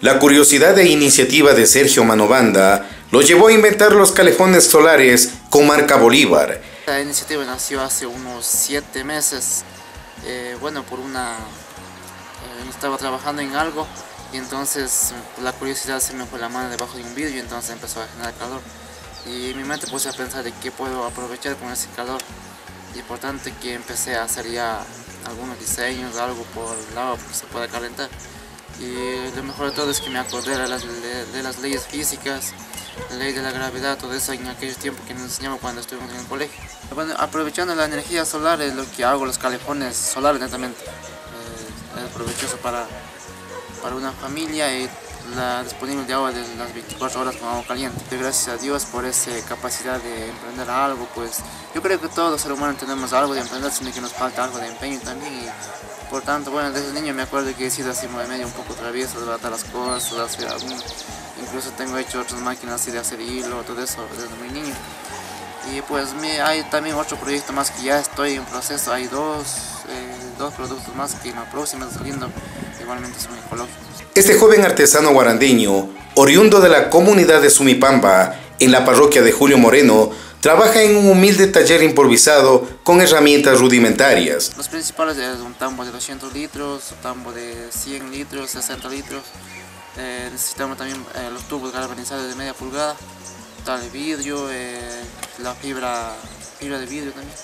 La curiosidad e iniciativa de Sergio Manobanda lo llevó a inventar los calefones solares con marca Bolívar. La iniciativa nació hace unos siete meses, eh, bueno, por una... Eh, estaba trabajando en algo y entonces la curiosidad se me fue la mano debajo de un vidrio y entonces empezó a generar calor. Y mi mente puse a pensar de qué puedo aprovechar con ese calor. Y por tanto que empecé a hacer ya algunos diseños, algo por el lado que se pueda calentar. Y lo mejor de todo es que me acordé de las, leyes físicas, la ley de la gravedad, todo eso en aquellos tiempos que nos enseñamos cuando estuvimos en el colegio. Bueno, aprovechando la energía solar es lo que hago, los calefones solares netamente. Eh, es provechoso para, para una familia y la disponible de agua de las 24 horas con agua caliente. Gracias a Dios por esa capacidad de emprender algo, pues yo creo que todos los seres humanos tenemos algo de emprender, sino que nos falta algo de empeño también. Y por tanto, bueno, desde niño me acuerdo que he sido así de medio un poco travieso, de batar las cosas, incluso tengo hecho otras máquinas así de hacer hilo, todo eso desde muy niño. Y pues hay también otro proyecto más que ya estoy en proceso, hay dos, eh, dos productos más que en la próxima saliendo, igualmente son ecológicos. Este joven artesano guarandeño, oriundo de la comunidad de Sumipamba, en la parroquia de Julio Moreno, trabaja en un humilde taller improvisado con herramientas rudimentarias. Los principales es un tambo de 200 litros, un tambo de 100 litros, 60 litros. Eh, necesitamos también eh, los tubos galvanizados de media pulgada, tal de vidrio, eh, la fibra, fibra de vidrio también.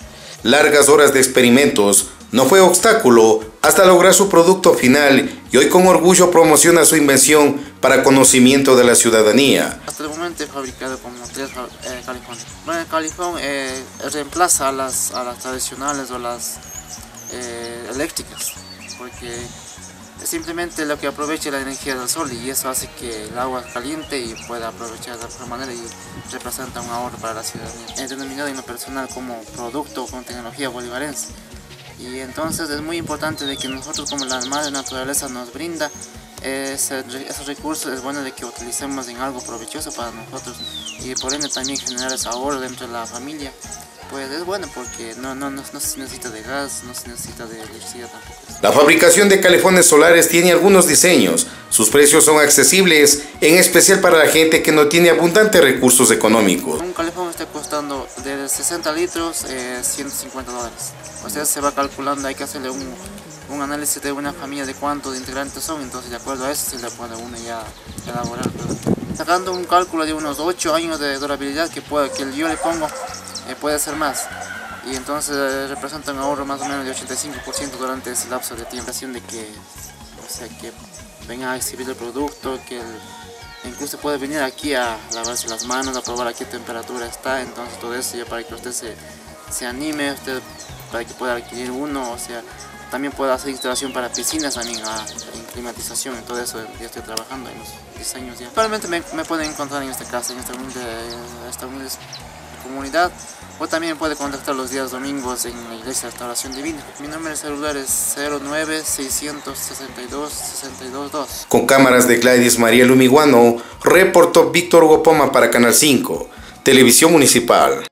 Largas horas de experimentos no fue obstáculo hasta lograr su producto final y hoy con orgullo promociona su invención para conocimiento de la ciudadanía. Hasta el momento he fabricado como tres eh, califones. Bueno, el califón eh, reemplaza a las, a las tradicionales o las eh, eléctricas, porque simplemente lo que aprovecha la energía del sol y eso hace que el agua caliente y pueda aprovechar de otra manera y representa un ahorro para la ciudadanía. He denominado en lo personal como producto con tecnología bolivarense. Y entonces es muy importante de que nosotros como la madre naturaleza nos brinda esos recursos, es bueno de que utilicemos en algo provechoso para nosotros y por ende también generar ese ahorro dentro de la familia. Pues es bueno porque no, no, no, no se necesita de gas, no se necesita de electricidad tampoco. La fabricación de calefones solares tiene algunos diseños. Sus precios son accesibles, en especial para la gente que no tiene abundantes recursos económicos. Un calefón está costando de 60 litros, 150 eh, dólares. O sea, se va calculando, hay que hacerle un, un análisis de una familia de cuántos integrantes son, entonces de acuerdo a eso se le puede uno ya elaborar. Sacando un cálculo de unos 8 años de durabilidad que, puede, que yo le pongo, eh, puede ser más. Y entonces eh, representa un ahorro más o menos de 85% durante ese lapso de tiempo. De que, sea, que vengan a exhibir el producto, que incluso puede venir aquí a lavarse las manos, a probar a qué temperatura está, entonces todo eso ya para que usted se, se anime, usted para que pueda adquirir uno, o sea, también puedo hacer instalación para piscinas también, a, climatización y todo eso, ya estoy trabajando en los diseños ya. Probablemente me, me pueden encontrar en esta casa, en esta humilde, esta humilde comunidad o también puede contactar los días domingos en la Iglesia de Restauración Divina. Mi número de celular es 09 662 622. Con cámaras de Gladys María Lumiguano, reportó Víctor Gopoma para Canal 5, Televisión Municipal.